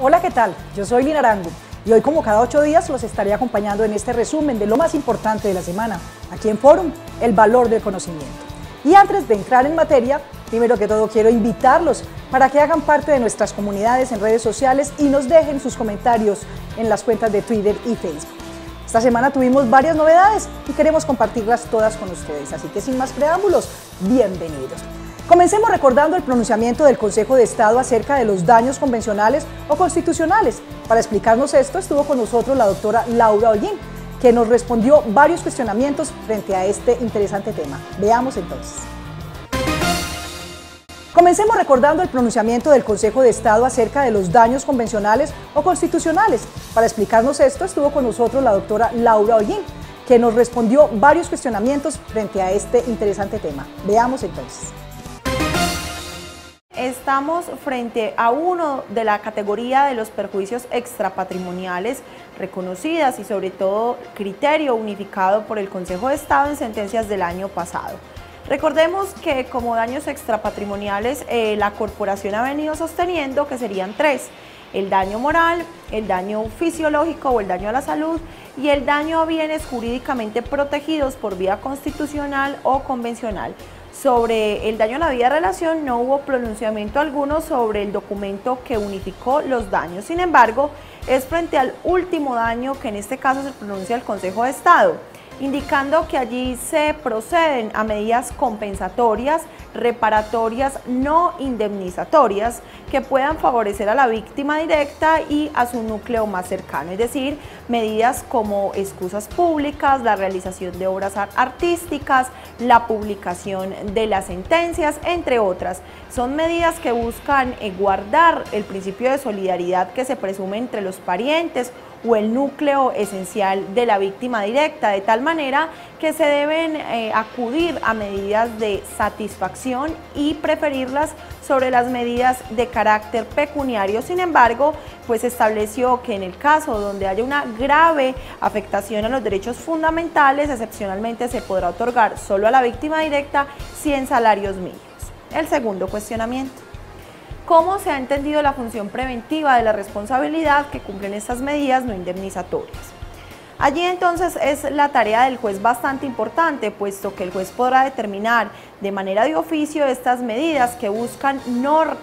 Hola, ¿qué tal? Yo soy Lina Arango y hoy como cada ocho días los estaré acompañando en este resumen de lo más importante de la semana, aquí en Forum, el valor del conocimiento. Y antes de entrar en materia, primero que todo quiero invitarlos para que hagan parte de nuestras comunidades en redes sociales y nos dejen sus comentarios en las cuentas de Twitter y Facebook. Esta semana tuvimos varias novedades y queremos compartirlas todas con ustedes, así que sin más preámbulos, bienvenidos. Comencemos recordando el pronunciamiento del Consejo de Estado acerca de los daños convencionales o constitucionales. Para explicarnos esto estuvo con nosotros la doctora Laura Hollín, que nos respondió varios cuestionamientos frente a este interesante tema. Veamos entonces. Comencemos recordando el pronunciamiento del Consejo de Estado acerca de los daños convencionales o constitucionales. Para explicarnos esto estuvo con nosotros la doctora Laura Hollín, que nos respondió varios cuestionamientos frente a este interesante tema. Veamos entonces. Estamos frente a uno de la categoría de los perjuicios extrapatrimoniales reconocidas y sobre todo criterio unificado por el Consejo de Estado en sentencias del año pasado. Recordemos que como daños extrapatrimoniales eh, la corporación ha venido sosteniendo que serían tres, el daño moral, el daño fisiológico o el daño a la salud y el daño a bienes jurídicamente protegidos por vía constitucional o convencional. Sobre el daño a la vida de relación no hubo pronunciamiento alguno sobre el documento que unificó los daños. Sin embargo, es frente al último daño que en este caso se pronuncia el Consejo de Estado indicando que allí se proceden a medidas compensatorias, reparatorias, no indemnizatorias, que puedan favorecer a la víctima directa y a su núcleo más cercano, es decir, medidas como excusas públicas, la realización de obras artísticas, la publicación de las sentencias, entre otras. Son medidas que buscan eh, guardar el principio de solidaridad que se presume entre los parientes o el núcleo esencial de la víctima directa, de tal manera que se deben eh, acudir a medidas de satisfacción y preferirlas sobre las medidas de carácter pecuniario. Sin embargo, pues estableció que en el caso donde haya una grave afectación a los derechos fundamentales, excepcionalmente se podrá otorgar solo a la víctima directa 100 salarios mínimos. El segundo cuestionamiento cómo se ha entendido la función preventiva de la responsabilidad que cumplen estas medidas no indemnizatorias. Allí entonces es la tarea del juez bastante importante, puesto que el juez podrá determinar de manera de oficio estas medidas que buscan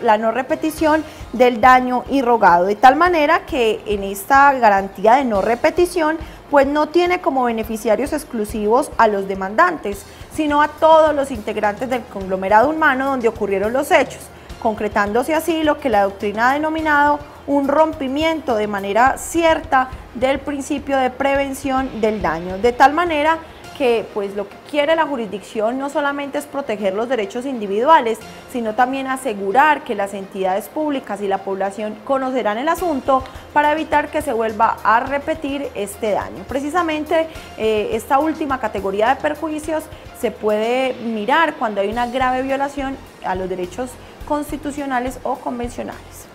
la no repetición del daño irrogado, de tal manera que en esta garantía de no repetición, pues no tiene como beneficiarios exclusivos a los demandantes, sino a todos los integrantes del conglomerado humano donde ocurrieron los hechos concretándose así lo que la doctrina ha denominado un rompimiento de manera cierta del principio de prevención del daño, de tal manera que pues lo que quiere la jurisdicción no solamente es proteger los derechos individuales, sino también asegurar que las entidades públicas y la población conocerán el asunto para evitar que se vuelva a repetir este daño. Precisamente eh, esta última categoría de perjuicios se puede mirar cuando hay una grave violación a los derechos constitucionales o convencionales.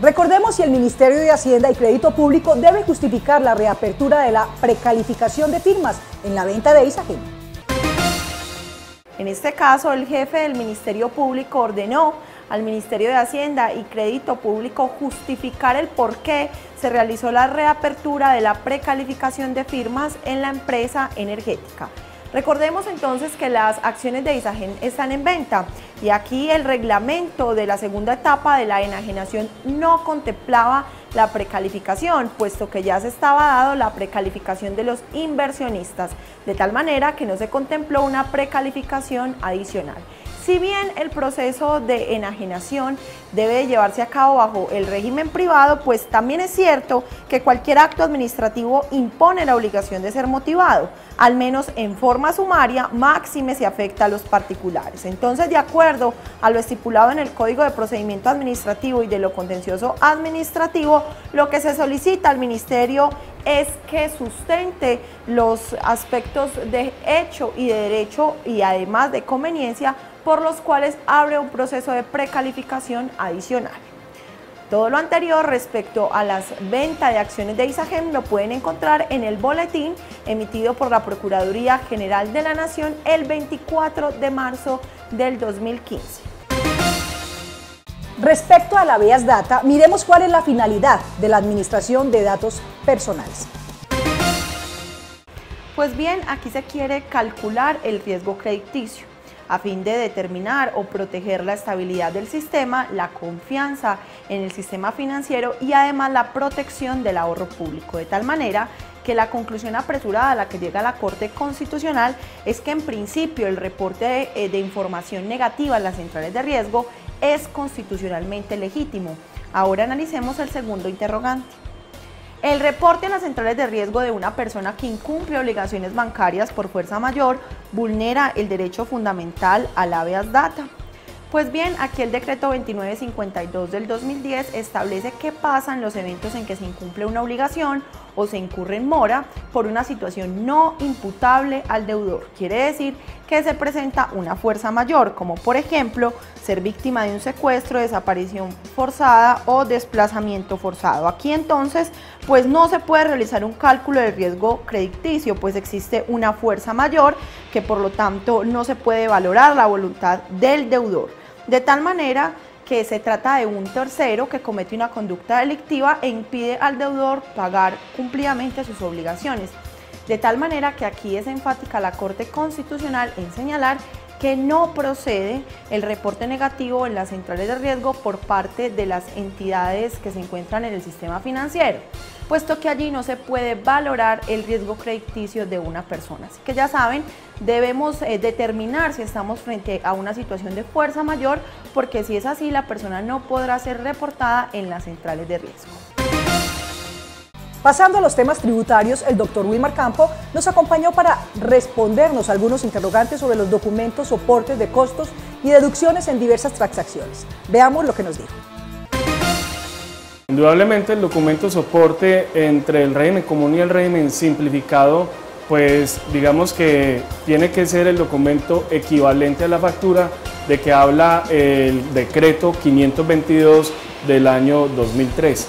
Recordemos si el Ministerio de Hacienda y Crédito Público debe justificar la reapertura de la precalificación de firmas en la venta de Isagen. En este caso, el jefe del Ministerio Público ordenó al Ministerio de Hacienda y Crédito Público justificar el por qué se realizó la reapertura de la precalificación de firmas en la empresa energética. Recordemos entonces que las acciones de Isagen están en venta y aquí el reglamento de la segunda etapa de la enajenación no contemplaba la precalificación, puesto que ya se estaba dado la precalificación de los inversionistas, de tal manera que no se contempló una precalificación adicional. Si bien el proceso de enajenación debe llevarse a cabo bajo el régimen privado, pues también es cierto que cualquier acto administrativo impone la obligación de ser motivado, al menos en forma sumaria, máxime si afecta a los particulares. Entonces, de acuerdo a lo estipulado en el Código de Procedimiento Administrativo y de lo contencioso administrativo, lo que se solicita al Ministerio es que sustente los aspectos de hecho y de derecho y además de conveniencia por los cuales abre un proceso de precalificación adicional. Todo lo anterior respecto a las ventas de acciones de Isagen lo pueden encontrar en el boletín emitido por la Procuraduría General de la Nación el 24 de marzo del 2015. Respecto a la VEAS Data, miremos cuál es la finalidad de la administración de datos personales. Pues bien, aquí se quiere calcular el riesgo crediticio a fin de determinar o proteger la estabilidad del sistema, la confianza en el sistema financiero y además la protección del ahorro público, de tal manera que la conclusión apresurada a la que llega la Corte Constitucional es que en principio el reporte de, eh, de información negativa en las centrales de riesgo es constitucionalmente legítimo. Ahora analicemos el segundo interrogante. El reporte en las centrales de riesgo de una persona que incumple obligaciones bancarias por fuerza mayor vulnera el derecho fundamental al habeas data. Pues bien, aquí el decreto 2952 del 2010 establece qué pasa en los eventos en que se incumple una obligación o se incurre en mora por una situación no imputable al deudor. Quiere decir que se presenta una fuerza mayor, como por ejemplo ser víctima de un secuestro, desaparición forzada o desplazamiento forzado. Aquí entonces, pues no se puede realizar un cálculo del riesgo crediticio, pues existe una fuerza mayor que por lo tanto no se puede valorar la voluntad del deudor. De tal manera que se trata de un tercero que comete una conducta delictiva e impide al deudor pagar cumplidamente sus obligaciones. De tal manera que aquí es enfática la Corte Constitucional en señalar que no procede el reporte negativo en las centrales de riesgo por parte de las entidades que se encuentran en el sistema financiero, puesto que allí no se puede valorar el riesgo crediticio de una persona. Así que ya saben, debemos eh, determinar si estamos frente a una situación de fuerza mayor, porque si es así, la persona no podrá ser reportada en las centrales de riesgo. Pasando a los temas tributarios, el doctor Wilmar Campo nos acompañó para respondernos algunos interrogantes sobre los documentos, soportes de costos y deducciones en diversas transacciones. Veamos lo que nos dijo. Indudablemente el documento soporte entre el régimen común y el régimen simplificado, pues digamos que tiene que ser el documento equivalente a la factura de que habla el decreto 522 del año 2003.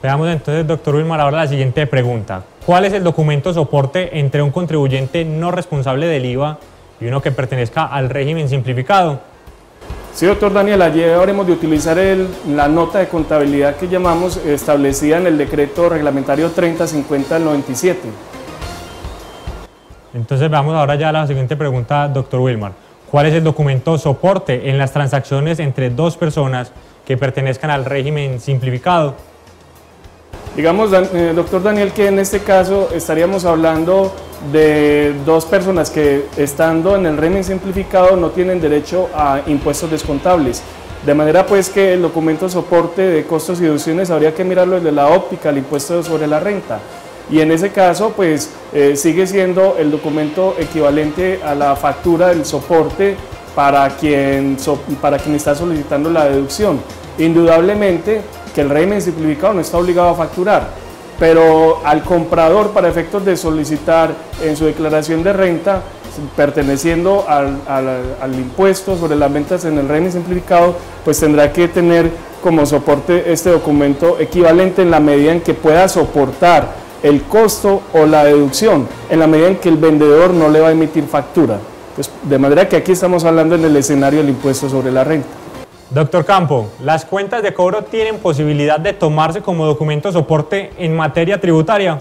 Veamos entonces, doctor Wilmar, ahora la siguiente pregunta. ¿Cuál es el documento soporte entre un contribuyente no responsable del IVA y uno que pertenezca al régimen simplificado? Sí, doctor Daniel, ayer habremos de utilizar la nota de contabilidad que llamamos establecida en el decreto reglamentario 3050 del 97. Entonces veamos ahora ya la siguiente pregunta, doctor Wilmar. ¿Cuál es el documento soporte en las transacciones entre dos personas que pertenezcan al régimen simplificado? Digamos, eh, doctor Daniel, que en este caso estaríamos hablando de dos personas que estando en el régimen simplificado no tienen derecho a impuestos descontables. De manera pues que el documento soporte de costos y deducciones habría que mirarlo desde la óptica, el impuesto sobre la renta. Y en ese caso pues eh, sigue siendo el documento equivalente a la factura del soporte para quien, para quien está solicitando la deducción. Indudablemente que el régimen simplificado no está obligado a facturar, pero al comprador para efectos de solicitar en su declaración de renta, perteneciendo al, impuesto sobre las ventas en el régimen simplificado, pues tendrá que tener como soporte este documento equivalente en la medida en que pueda soportar el costo o la deducción, en la medida en que el vendedor no le va a emitir factura. Pues de manera que aquí estamos hablando en el escenario del impuesto sobre la renta. Doctor Campo, ¿las cuentas de cobro tienen posibilidad de tomarse como documento soporte en materia tributaria?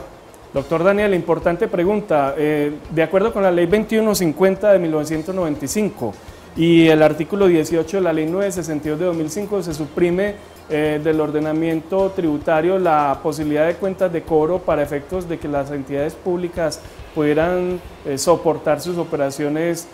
Doctor Daniel, importante pregunta. Eh, de acuerdo con la ley 2150 de 1995 y el artículo 18 de la ley 962 de 2005 se suprime eh, del ordenamiento tributario la posibilidad de cuentas de cobro para efectos de que las entidades públicas pudieran eh, soportar sus operaciones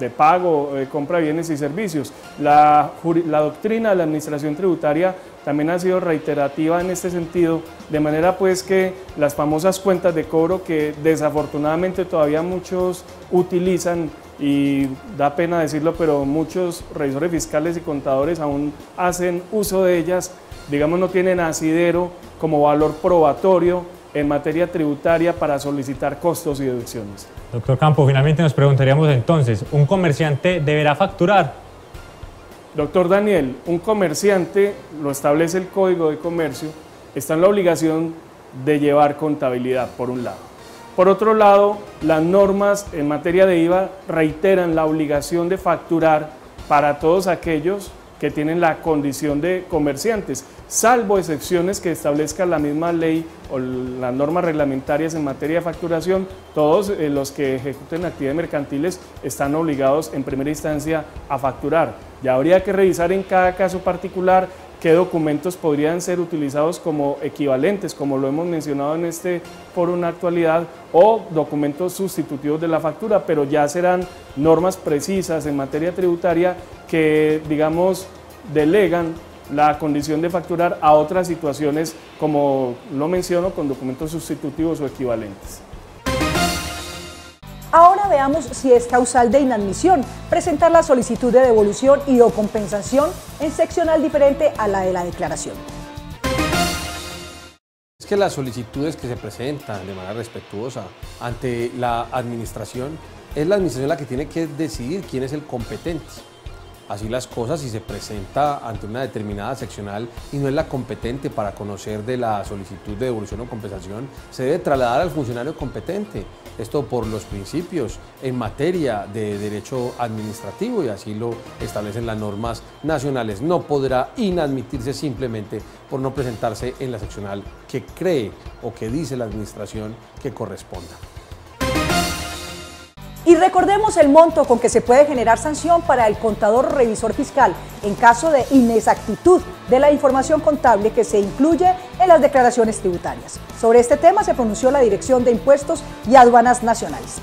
de pago, de compra de bienes y servicios. La, la, doctrina de la Administración Tributaria también ha sido reiterativa en este sentido, de manera pues que las famosas cuentas de cobro que desafortunadamente todavía muchos utilizan y da pena decirlo, pero muchos revisores fiscales y contadores aún hacen uso de ellas, digamos no tienen asidero como valor probatorio en materia tributaria para solicitar costos y deducciones. Doctor Campo, finalmente nos preguntaríamos entonces, ¿un comerciante deberá facturar? Doctor Daniel, un comerciante, lo establece el Código de Comercio, está en la obligación de llevar contabilidad, por un lado. Por otro lado, las normas en materia de IVA reiteran la obligación de facturar para todos aquellos que tienen la condición de comerciantes, salvo excepciones que establezca la misma ley o las normas reglamentarias en materia de facturación, todos eh, los que ejecuten actividades mercantiles están obligados en primera instancia a facturar. Ya habría que revisar en cada caso particular qué documentos podrían ser utilizados como equivalentes, como lo hemos mencionado en este foro en actualidad, o documentos sustitutivos de la factura, pero ya serán normas precisas en materia tributaria que, digamos, delegan la condición de facturar a otras situaciones, como lo menciono, con documentos sustitutivos o equivalentes. Ahora veamos si es causal de inadmisión presentar la solicitud de devolución y o compensación en seccional diferente a la de la declaración. Es que las solicitudes que se presentan de manera respetuosa ante la administración, es la administración la que tiene que decidir quién es el competente así las cosas y se presenta ante una determinada seccional y no es la competente para conocer de la solicitud de devolución o compensación, se debe trasladar al funcionario competente. Esto por los principios en materia de derecho administrativo y así lo establecen las normas nacionales. No podrá inadmitirse simplemente por no presentarse en la seccional que cree o que dice la administración que corresponda. Y recordemos el monto con que se puede generar sanción para el contador revisor fiscal en caso de inexactitud de la información contable que se incluye en las declaraciones tributarias. Sobre este tema se pronunció la Dirección de Impuestos y Aduanas Nacionales.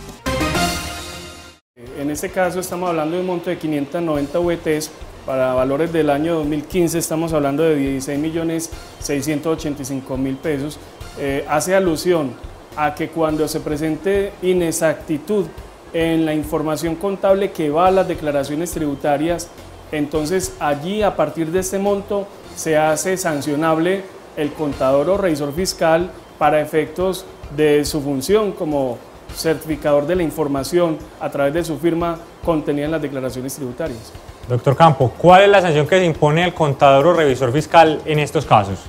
En este caso estamos hablando de un monto de 590 VTs para valores del año 2015 estamos hablando de 16 millones 685 mil pesos. Eh, hace alusión a que cuando se presente inexactitud en la información contable que va a las declaraciones tributarias. Entonces allí a partir de este monto se hace sancionable el contador o revisor fiscal para efectos de su función como certificador de la información a través de su firma contenida en las declaraciones tributarias. Doctor Campo, ¿cuál es la sanción que se impone al contador o revisor fiscal en estos casos?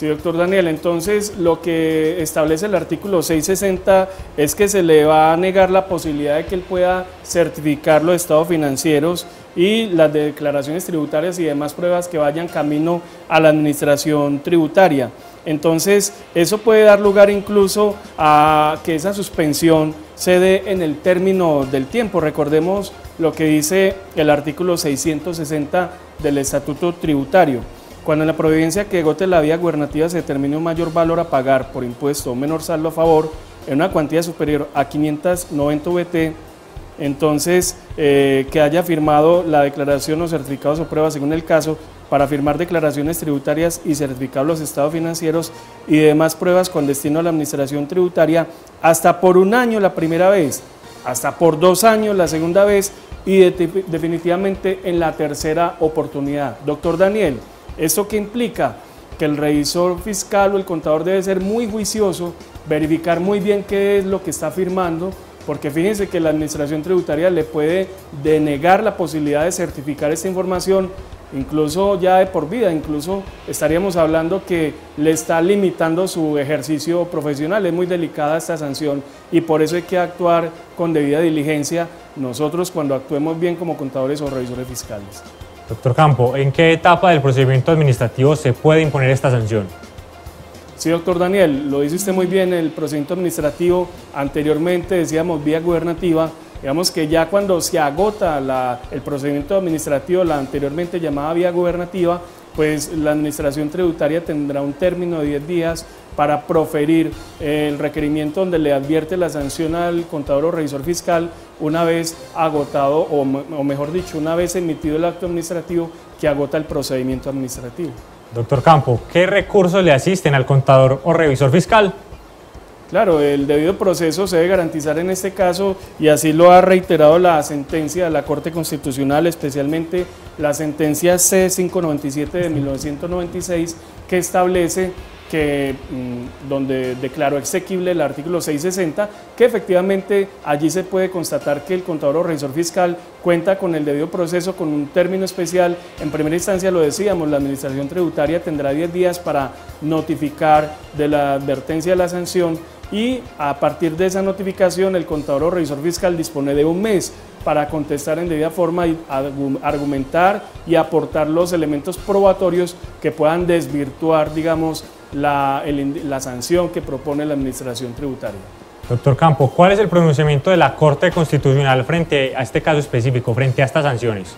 Sí, doctor Daniel. Entonces, lo que establece el artículo 660 es que se le va a negar la posibilidad de que él pueda certificar los estados financieros y las declaraciones tributarias y demás pruebas que vayan camino a la administración tributaria. Entonces, eso puede dar lugar incluso a que esa suspensión se dé en el término del tiempo. Recordemos lo que dice el artículo 660 del Estatuto Tributario cuando en la providencia que agote la vía gubernativa se determine un mayor valor a pagar por impuesto o menor saldo a favor en una cuantía superior a 590 VT, entonces eh, que haya firmado la declaración o certificados o pruebas según el caso para firmar declaraciones tributarias y certificar los estados financieros y demás pruebas con destino a la administración tributaria hasta por un año la primera vez, hasta por dos años la segunda vez y definitivamente en la tercera oportunidad. Doctor Daniel, ¿Esto qué implica? Que el revisor fiscal o el contador debe ser muy juicioso, verificar muy bien qué es lo que está firmando, porque fíjense que la administración tributaria le puede denegar la posibilidad de certificar esta información, incluso ya de por vida, incluso estaríamos hablando que le está limitando su ejercicio profesional, es muy delicada esta sanción y por eso hay que actuar con debida diligencia nosotros cuando actuemos bien como contadores o revisores fiscales. Doctor Campo, ¿en qué etapa del procedimiento administrativo se puede imponer esta sanción? Sí, doctor Daniel, lo dice usted muy bien, el procedimiento administrativo anteriormente decíamos vía gubernativa, digamos que ya cuando se agota el procedimiento administrativo, la anteriormente llamada vía gubernativa, pues la administración tributaria tendrá un término de 10 días para proferir el requerimiento donde le advierte la sanción al contador o revisor fiscal una vez agotado o, mejor dicho, una vez emitido el acto administrativo que agota el procedimiento administrativo. Doctor Campo, ¿qué recursos le asisten al contador o revisor fiscal? Claro, el debido proceso se debe garantizar en este caso y así lo ha reiterado la sentencia de la Corte Constitucional, especialmente la sentencia C597 de 1996 que establece que, mm, donde declaró exequible el artículo 660, que efectivamente allí se puede constatar que el contador o revisor fiscal cuenta con el debido proceso, con un término especial. En primera instancia lo decíamos, la administración tributaria tendrá 10 días para notificar de la advertencia de la sanción y a partir de esa notificación el contador o revisor fiscal dispone de un mes para contestar en debida forma y argumentar y aportar los elementos probatorios que puedan desvirtuar, digamos, la, la sanción que propone la Administración Tributaria. Doctor Campo, ¿cuál es el pronunciamiento de la Corte Constitucional frente a este caso específico, frente a estas sanciones?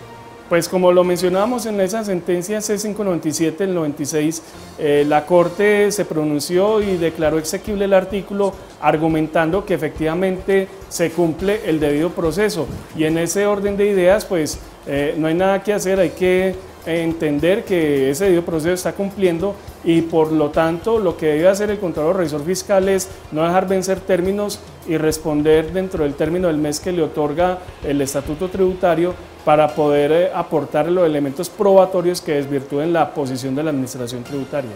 Pues como lo mencionábamos en esa sentencia C597 del 96, eh, la Corte se pronunció y declaró exequible el artículo argumentando que efectivamente se cumple el debido proceso. Y en ese orden de ideas, pues eh, no hay nada que hacer, hay que entender que ese debido proceso está cumpliendo y por lo tanto lo que debe hacer el Contralor Revisor Fiscal es no dejar vencer términos y responder dentro del término del mes que le otorga el Estatuto Tributario para poder eh, aportar los elementos probatorios que desvirtúen la posición de la Administración Tributaria.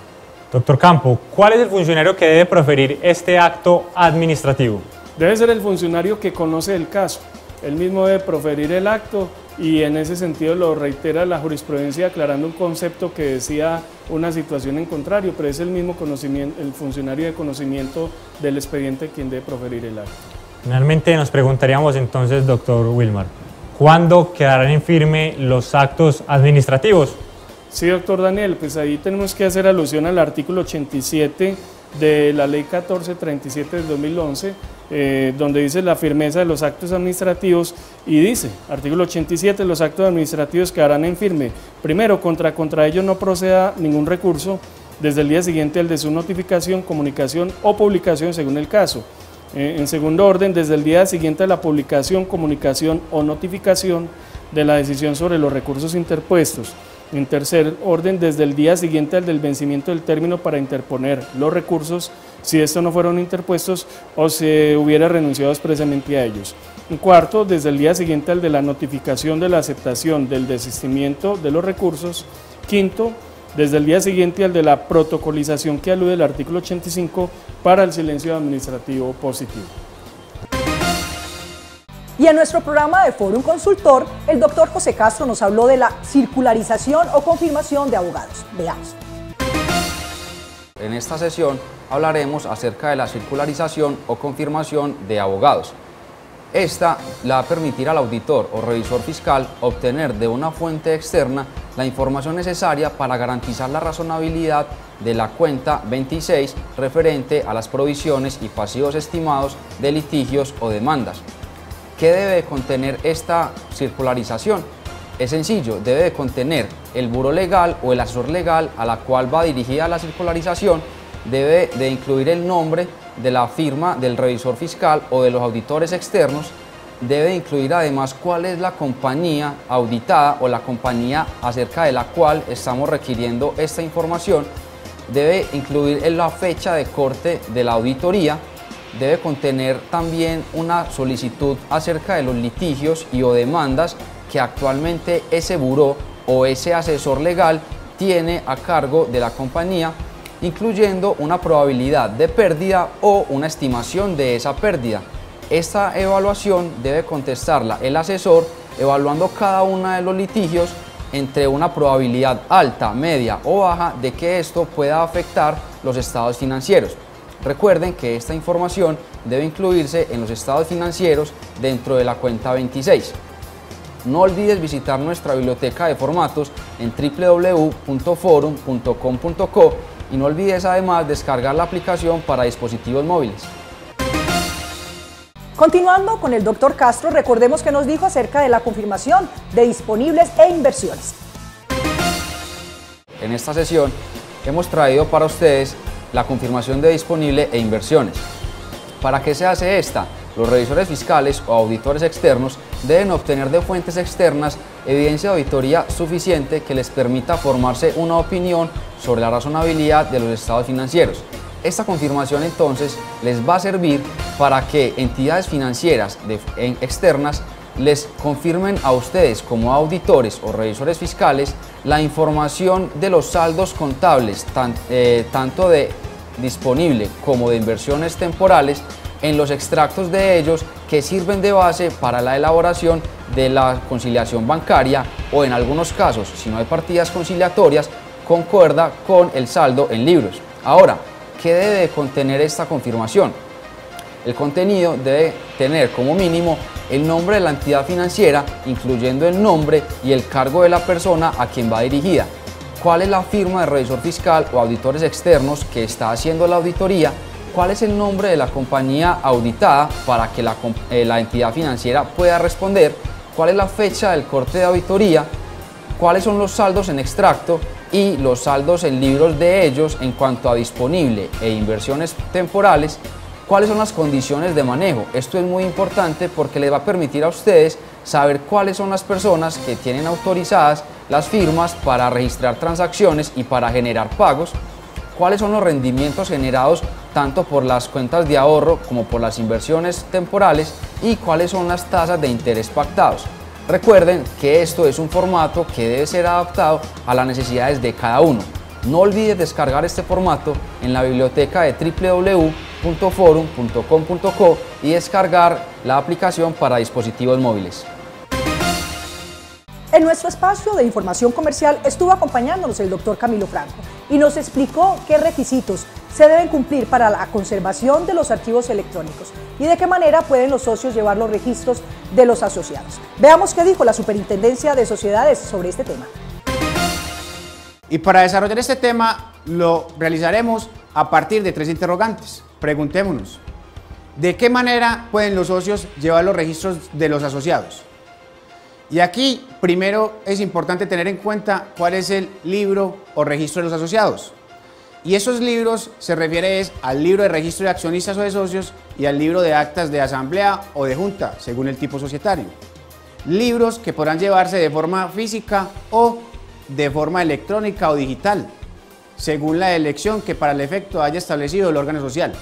Doctor Campo, ¿cuál es el funcionario que debe proferir este acto administrativo? Debe ser el funcionario que conoce el caso. Él mismo debe proferir el acto y en ese sentido lo reitera la jurisprudencia aclarando un concepto que decía una situación en contrario, pero es el mismo conocimiento, el funcionario de conocimiento del expediente quien debe proferir el acto. Finalmente nos preguntaríamos entonces, doctor Wilmar, ¿cuándo quedarán en firme los actos administrativos? Sí, doctor Daniel, pues ahí tenemos que hacer alusión al artículo 87 de la ley 1437 del 2011, eh, donde dice la firmeza de los actos administrativos y dice, artículo 87, los actos administrativos quedarán en firme. Primero, contra, contra ellos no proceda ningún recurso desde el día siguiente al de su notificación, comunicación o publicación según el caso. Eh, en segundo orden, desde el día siguiente a la publicación, comunicación o notificación de la decisión sobre los recursos interpuestos. En tercer orden, desde el día siguiente al del vencimiento del término para interponer los recursos, si estos no fueron interpuestos o se hubiera renunciado expresamente a ellos. En cuarto, desde el día siguiente al de la notificación de la aceptación del desistimiento de los recursos. Quinto, desde el día siguiente al de la protocolización que alude el artículo 85 para el silencio administrativo positivo. Y en nuestro programa de Fórum Consultor, el doctor José Castro nos habló de la circularización o confirmación de abogados. Veamos. En esta sesión hablaremos acerca de la circularización o confirmación de abogados. Esta la va a permitir al auditor o revisor fiscal obtener de una fuente externa la información necesaria para garantizar la razonabilidad de la cuenta 26 referente a las provisiones y pasivos estimados de litigios o demandas ¿Qué debe contener esta circularización? Es sencillo, debe contener el buro legal o el asesor legal a la cual va dirigida la circularización, debe de incluir el nombre de la firma del revisor fiscal o de los auditores externos, debe incluir además cuál es la compañía auditada o la compañía acerca de la cual estamos requiriendo esta información, debe incluir la fecha de corte de la auditoría, debe contener también una solicitud acerca de los litigios y o demandas que actualmente ese buró o ese asesor legal tiene a cargo de la compañía, incluyendo una probabilidad de pérdida o una estimación de esa pérdida. Esta evaluación debe contestarla el asesor evaluando cada uno de los litigios entre una probabilidad alta, media o baja de que esto pueda afectar los estados financieros. Recuerden que esta información debe incluirse en los estados financieros dentro de la cuenta 26. No olvides visitar nuestra biblioteca de formatos en www.forum.com.co y no olvides además descargar la aplicación para dispositivos móviles. Continuando con el doctor Castro, recordemos que nos dijo acerca de la confirmación de disponibles e inversiones. En esta sesión hemos traído para ustedes la confirmación de disponible e inversiones. ¿Para qué se hace esta? Los revisores fiscales o auditores externos deben obtener de fuentes externas evidencia de auditoría suficiente que les permita formarse una opinión sobre la razonabilidad de los estados financieros. Esta confirmación entonces les va a servir para que entidades financieras externas les confirmen a ustedes como auditores o revisores fiscales la información de los saldos contables, eh, tanto de disponible como de inversiones temporales, en los extractos de ellos que sirven de base para la elaboración de la conciliación bancaria o en algunos casos, si no hay partidas conciliatorias, concuerda con el saldo en libros. Ahora, ¿qué debe contener esta confirmación? El contenido debe tener como mínimo el nombre de la entidad financiera, incluyendo el nombre y el cargo de la persona a quien va dirigida, cuál es la firma de revisor fiscal o auditores externos que está haciendo la auditoría, cuál es el nombre de la compañía auditada para que la, eh, la entidad financiera pueda responder, cuál es la fecha del corte de auditoría, cuáles son los saldos en extracto y los saldos en libros de ellos en cuanto a disponible e inversiones temporales, cuáles son las condiciones de manejo. Esto es muy importante porque les va a permitir a ustedes saber cuáles son las personas que tienen autorizadas las firmas para registrar transacciones y para generar pagos, cuáles son los rendimientos generados tanto por las cuentas de ahorro como por las inversiones temporales y cuáles son las tasas de interés pactados. Recuerden que esto es un formato que debe ser adaptado a las necesidades de cada uno. No olvides descargar este formato en la biblioteca de www.forum.com.co y descargar la aplicación para dispositivos móviles. En nuestro espacio de información comercial estuvo acompañándonos el doctor Camilo Franco y nos explicó qué requisitos se deben cumplir para la conservación de los archivos electrónicos y de qué manera pueden los socios llevar los registros de los asociados. Veamos qué dijo la Superintendencia de Sociedades sobre este tema. Y para desarrollar este tema lo realizaremos a partir de tres interrogantes. Preguntémonos, ¿de qué manera pueden los socios llevar los registros de los asociados? Y aquí primero es importante tener en cuenta cuál es el libro o registro de los asociados. Y esos libros se refiere al libro de registro de accionistas o de socios y al libro de actas de asamblea o de junta, según el tipo societario. Libros que podrán llevarse de forma física o de forma electrónica o digital, según la elección que para el efecto haya establecido el órgano social.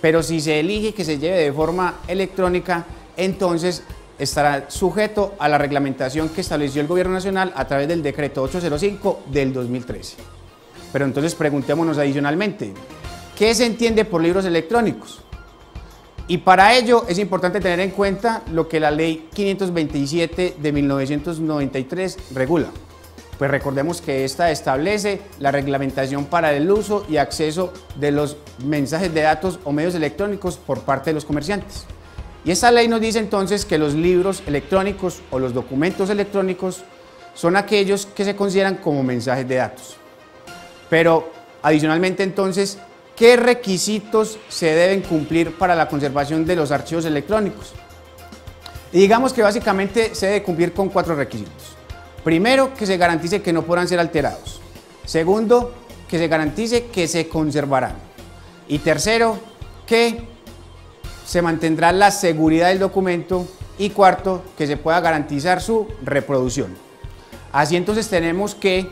Pero si se elige que se lleve de forma electrónica, entonces estará sujeto a la reglamentación que estableció el Gobierno Nacional a través del decreto 805 del 2013. Pero entonces preguntémonos adicionalmente, ¿qué se entiende por libros electrónicos? Y para ello es importante tener en cuenta lo que la ley 527 de 1993 regula. Pues recordemos que esta establece la reglamentación para el uso y acceso de los mensajes de datos o medios electrónicos por parte de los comerciantes. Y esta ley nos dice entonces que los libros electrónicos o los documentos electrónicos son aquellos que se consideran como mensajes de datos. Pero adicionalmente entonces, ¿qué requisitos se deben cumplir para la conservación de los archivos electrónicos? Y digamos que básicamente se debe cumplir con cuatro requisitos. Primero, que se garantice que no podrán ser alterados. Segundo, que se garantice que se conservarán. Y tercero, que se mantendrá la seguridad del documento. Y cuarto, que se pueda garantizar su reproducción. Así entonces tenemos que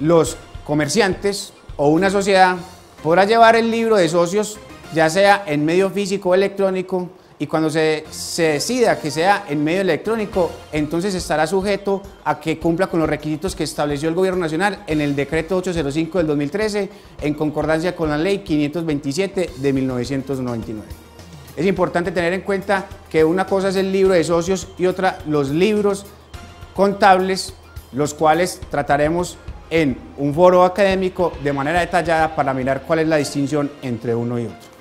los comerciantes o una sociedad podrá llevar el libro de socios ya sea en medio físico o electrónico y cuando se, decida que sea en medio electrónico, entonces estará sujeto a que cumpla con los requisitos que estableció el Gobierno Nacional en el Decreto 805 del 2013, en concordancia con la Ley 527 de 1999. Es importante tener en cuenta que una cosa es el libro de socios y otra los libros contables, los cuales trataremos en un foro académico de manera detallada para mirar cuál es la distinción entre uno y otro.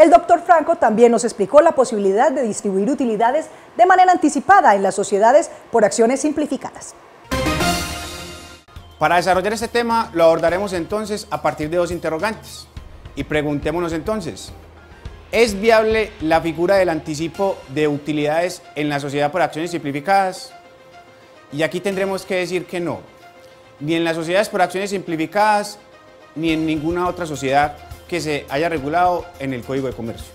El doctor Franco también nos explicó la posibilidad de distribuir utilidades de manera anticipada en las sociedades por acciones simplificadas. Para desarrollar este tema lo abordaremos entonces a partir de dos interrogantes. Y preguntémonos entonces, ¿es viable la figura del anticipo de utilidades en la sociedad por acciones simplificadas? Y aquí tendremos que decir que no, ni en las sociedades por acciones simplificadas, ni en ninguna otra sociedad que se haya regulado en el Código de Comercio.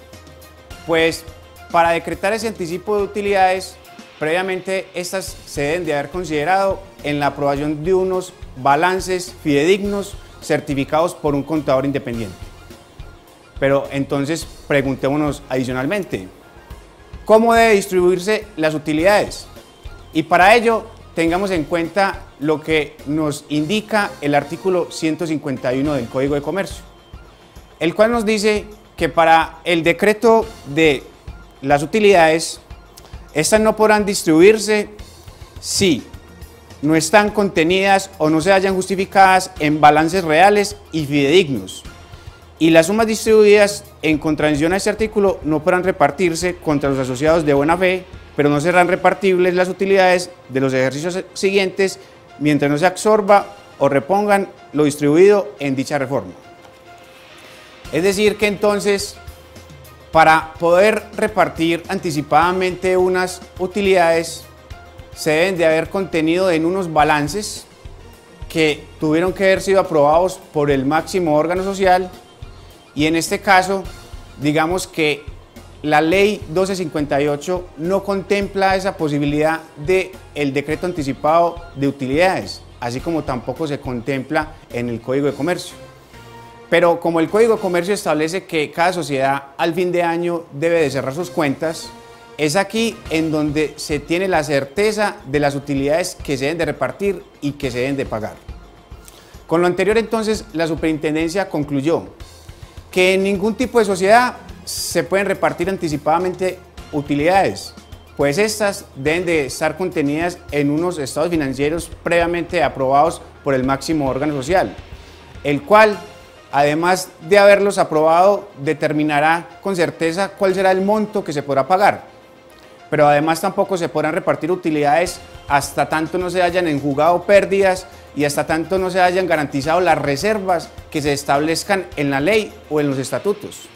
Pues para decretar ese anticipo de utilidades, previamente estas se deben de haber considerado en la aprobación de unos balances fidedignos certificados por un contador independiente. Pero entonces preguntémonos adicionalmente, ¿cómo debe distribuirse las utilidades? Y para ello tengamos en cuenta lo que nos indica el artículo 151 del Código de Comercio, el cual nos dice que para el decreto de las utilidades, estas no podrán distribuirse si no están contenidas o no se hayan justificadas en balances reales y fidedignos y las sumas distribuidas en contravención a este artículo no podrán repartirse contra los asociados de buena fe, pero no serán repartibles las utilidades de los ejercicios siguientes mientras no se absorba o repongan lo distribuido en dicha reforma. Es decir, que entonces, para poder repartir anticipadamente unas utilidades, se deben de haber contenido en unos balances que tuvieron que haber sido aprobados por el máximo órgano social y en este caso, digamos que la ley 1258 no contempla esa posibilidad de el decreto anticipado de utilidades, así como tampoco se contempla en el Código de Comercio. Pero como el Código de Comercio establece que cada sociedad al fin de año debe de cerrar sus cuentas, es aquí en donde se tiene la certeza de las utilidades que se deben de repartir y que se deben de pagar. Con lo anterior entonces la superintendencia concluyó que en ningún tipo de sociedad se pueden repartir anticipadamente utilidades, pues estas deben de estar contenidas en unos estados financieros previamente aprobados por el máximo órgano social, el cual, además de haberlos aprobado, determinará con certeza cuál será el monto que se podrá pagar. Pero además tampoco se podrán repartir utilidades hasta tanto no se hayan enjugado pérdidas y hasta tanto no se hayan garantizado las reservas que se establezcan en la ley o en los estatutos.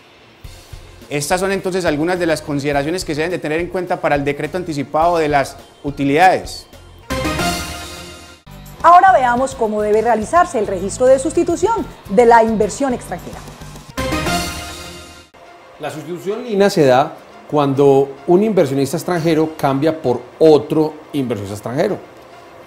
Estas son entonces algunas de las consideraciones que se deben de tener en cuenta para el decreto anticipado de las utilidades. Veamos cómo debe realizarse el registro de sustitución de la inversión extranjera. La sustitución lina se da cuando un inversionista extranjero cambia por otro inversionista extranjero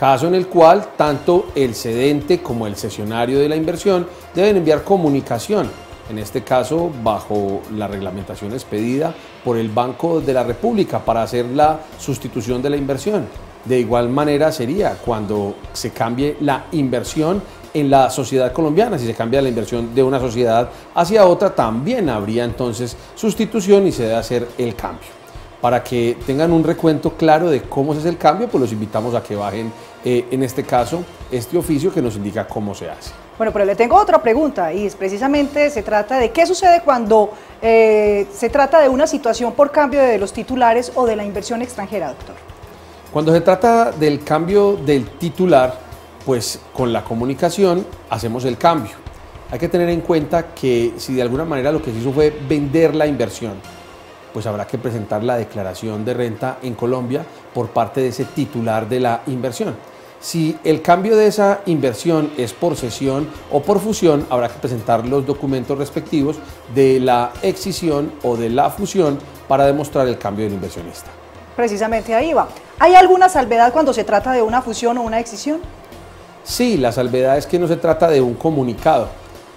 caso en el cual tanto el cedente como el cesionario de la inversión deben enviar comunicación, en este caso bajo la reglamentación expedida por el Banco de la República para hacer la sustitución de la inversión. De igual manera sería cuando se cambie la inversión en la sociedad colombiana, si se cambia la inversión de una sociedad hacia otra, también habría entonces sustitución y se debe hacer el cambio para que tengan un recuento claro de cómo se hace el cambio, pues los invitamos a que bajen, eh, en este caso, este oficio que nos indica cómo se hace. Bueno, pero le tengo otra pregunta y es precisamente se trata de qué sucede cuando eh, se trata de una situación por cambio de los titulares o de la inversión extranjera, doctor. Cuando se trata del cambio del titular, pues con la comunicación hacemos el cambio. Hay que tener en cuenta que si de alguna manera lo que se hizo fue vender la inversión, pues habrá que presentar la declaración de renta en Colombia por parte de ese titular de la inversión. Si el cambio de esa inversión es por cesión o por fusión, habrá que presentar los documentos respectivos de la excisión o de la fusión para demostrar el cambio del inversionista. Precisamente ahí va. ¿Hay alguna salvedad cuando se trata de una fusión o una excisión? Sí, la salvedad es que no se trata de un comunicado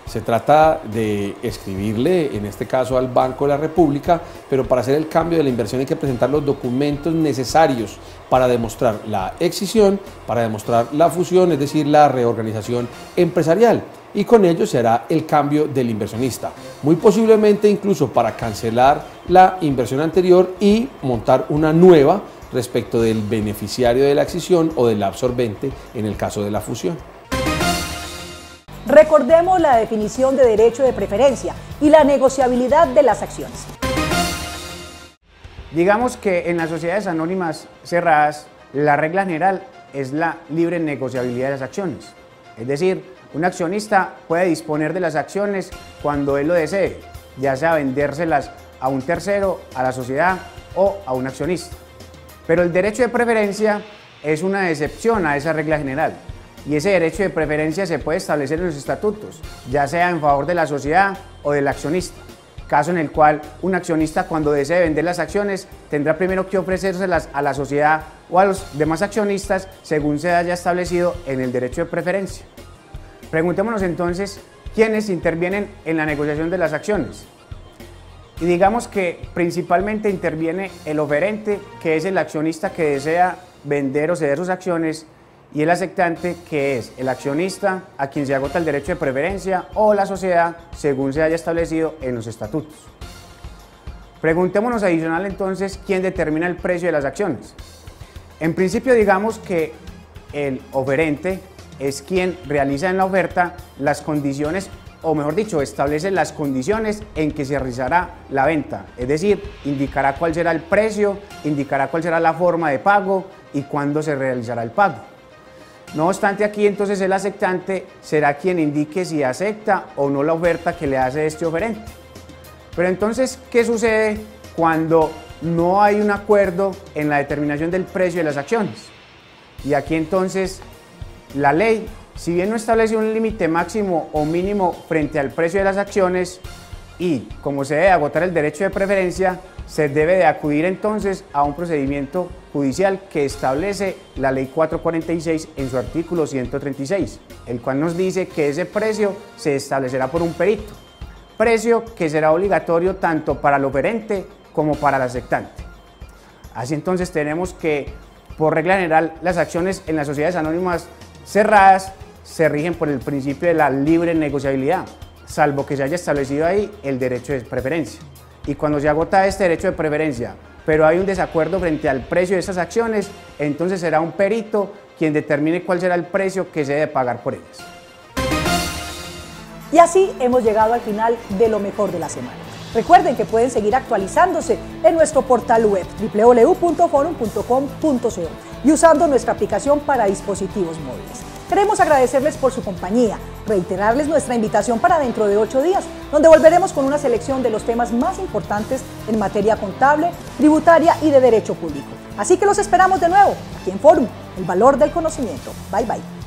se trata de escribirle, en este caso al Banco de la República, pero para hacer el cambio de la inversión hay que presentar los documentos necesarios para demostrar la excisión, para demostrar la fusión, es decir, la reorganización empresarial. Y con ello se hará el cambio del inversionista. Muy posiblemente incluso para cancelar la inversión anterior y montar una nueva respecto del beneficiario de la excisión o del absorbente en el caso de la fusión. Recordemos la definición de derecho de preferencia y la negociabilidad de las acciones. Digamos que en las sociedades anónimas cerradas, la regla general es la libre negociabilidad de las acciones. Es decir, un accionista puede disponer de las acciones cuando él lo desee, ya sea vendérselas a un tercero, a la sociedad o a un accionista. Pero el derecho de preferencia es una excepción a esa regla general y ese derecho de preferencia se puede establecer en los estatutos, ya sea en favor de la sociedad o del accionista. Caso en el cual un accionista cuando desee vender las acciones tendrá primero que ofrecérselas a la sociedad o a los demás accionistas según se haya establecido en el derecho de preferencia. Preguntémonos entonces quiénes intervienen en la negociación de las acciones. Y digamos que principalmente interviene el oferente, que es el accionista que desea vender o ceder sus acciones y el aceptante que es el accionista a quien se agota el derecho de preferencia o la sociedad según se haya establecido en los estatutos. Preguntémonos adicional entonces quién determina el precio de las acciones. En principio digamos que el oferente es quien realiza en la oferta las condiciones o mejor dicho, establece las condiciones en que se realizará la venta, es decir, indicará cuál será el precio, indicará cuál será la forma de pago y cuándo se realizará el pago. No obstante, aquí entonces el aceptante será quien indique si acepta o no la oferta que le hace este oferente. Pero entonces, ¿qué sucede cuando no hay un acuerdo en la determinación del precio de las acciones? Y aquí entonces la ley si bien no establece un límite máximo o mínimo frente al precio de las acciones y como se debe agotar el derecho de preferencia, se debe de acudir entonces a un procedimiento judicial que establece la ley 446 en su artículo 136, el cual nos dice que ese precio se establecerá por un perito, precio que será obligatorio tanto para el oferente como para el aceptante. Así entonces tenemos que, por regla general, las acciones en las sociedades anónimas cerradas se rigen por el principio de la libre negociabilidad, salvo que se haya establecido ahí el derecho de preferencia. Y cuando se agota este derecho de preferencia, pero hay un desacuerdo frente al precio de esas acciones, entonces será un perito quien determine cuál será el precio que se debe pagar por ellas. Y así hemos llegado al final de lo mejor de la semana. Recuerden que pueden seguir actualizándose en nuestro portal web www.forum.com.co y usando nuestra aplicación para dispositivos móviles. Queremos agradecerles por su compañía, reiterarles nuestra invitación para dentro de ocho días, donde volveremos con una selección de los temas más importantes en materia contable, tributaria y de derecho público. Así que los esperamos de nuevo aquí en Forum, el valor del conocimiento. Bye bye.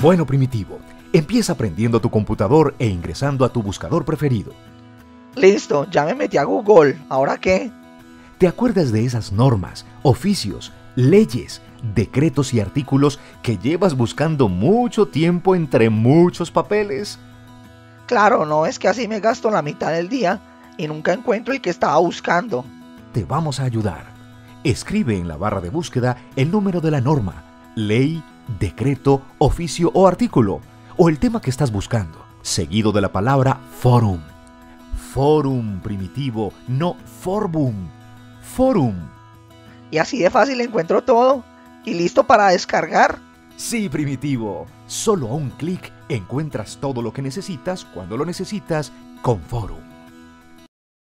Bueno, primitivo. Empieza aprendiendo tu computador e ingresando a tu buscador preferido. Listo, ya me metí a Google. ¿Ahora qué? ¿Te acuerdas de esas normas, oficios, leyes, decretos y artículos que llevas buscando mucho tiempo entre muchos papeles? Claro, no es que así me gasto la mitad del día y nunca encuentro el que estaba buscando. Te vamos a ayudar. Escribe en la barra de búsqueda el número de la norma, ley, decreto, oficio o artículo o el tema que estás buscando, seguido de la palabra forum. Forum primitivo, no forbum. Forum. Y así de fácil encuentro todo y listo para descargar. Sí, primitivo. Solo a un clic encuentras todo lo que necesitas cuando lo necesitas con Forum.